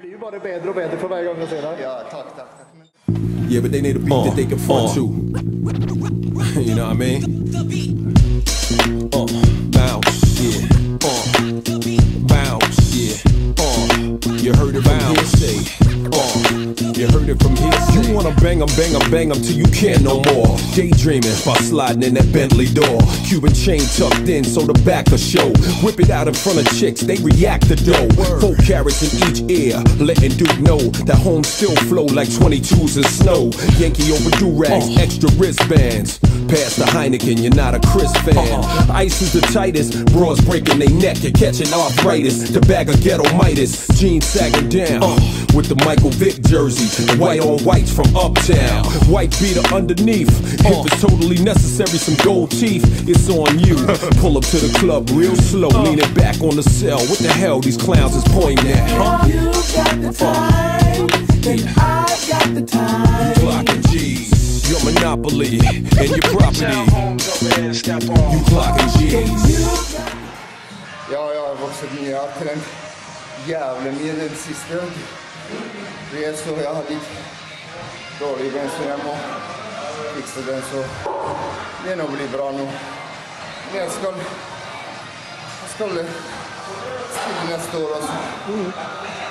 blir ju bara bättre och bättre för varje gång jag ser det. Ja, tack, tack, tack. Yeah, but they need a beat that they can front to. you know what I mean? Uh, bounce, yeah. Uh, bounce, yeah. Uh, you heard it from hearsay. Uh, you heard it from hearsay. You wanna bang em, bang 'em, bang 'em, till you can't no more. Daydreaming about sliding in that Bentley door. Cuban chain tucked in so the back will show. Whip it out in front of chicks, they react to dough. Four carats in each ear, letting Duke know that home still flow like 22s in snow. Yankee over do rags, uh-huh. extra wristbands. Pass the Heineken, you're not a Chris fan. Uh-huh. Ice is the tightest, bras breaking their neck, you're catching arthritis. The bag of ghetto Midas, jeans sagging down. Uh-huh. With the Michael Vick jersey, white on whites from uptown. White beater underneath. If it's totally necessary, some gold teeth, it's on you. Pull up to the club real slow, leaning back on the cell. What the hell these clowns is pointing at? You got the time, then I got the time. Clocking G's, your monopoly and your property. You clocking G's. Ja, jag har vuxit ner till en jävla medelsystem. Det är så jag har dårlig bensinhjem og fikse den så den òg blir bra nå. Men jeg skal, jeg skal spille neste år, altså.